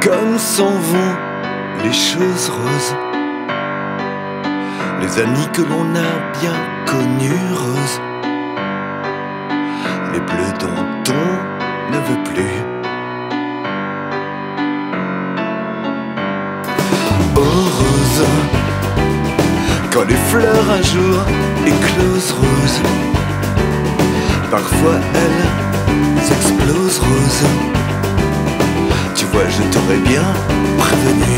Comme s'en vont les choses roses. Les amis que l'on a bien connus roses. Les bleus dont on ne veut plus. Oh rose, quand les fleurs un jour éclosent roses, parfois elles explosent roses. Tu vois, je t'aurais bien prévenu.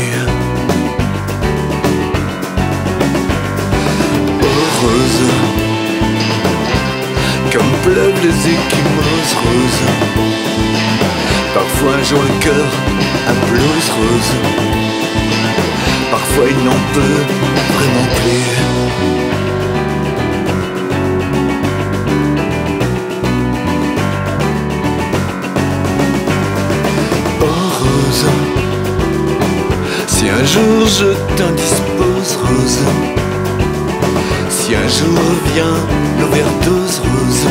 Rose, comme pleuvent les échymoses roses. Parfois un jour le cœur implose rose. Parfois il n'en peut Si un jour je t'indispose Rose, si un jour vient l'overdose Rose,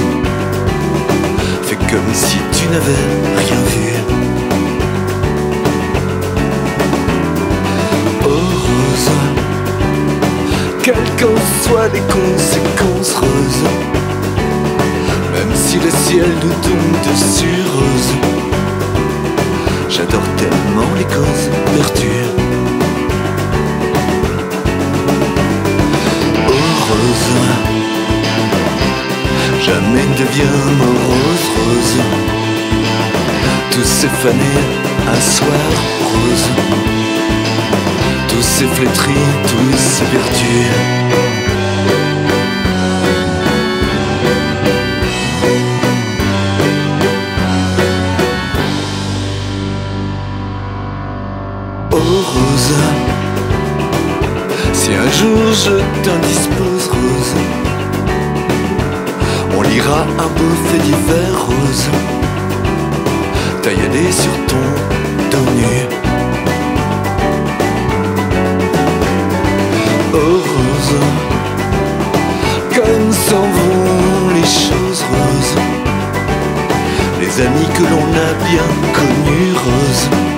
fais comme si tu n'avais rien vu. Oh Rose, quelles qu'en soient les conséquences Rose, même si le ciel nous tombe dessus Rose. J'adore tellement les causes perdues. Jamais ne devient morose rose. Tout s'est fané un soir rose. Tout s'est flétri, tout s'est perdu. Oh Rose, si un jour je t'indispose Rose, on lira un beau fait d'hiver Rose, tailladé sur ton dos nu. Oh Rose, comme s'en vont les choses roses, les amis que l'on a bien connus Rose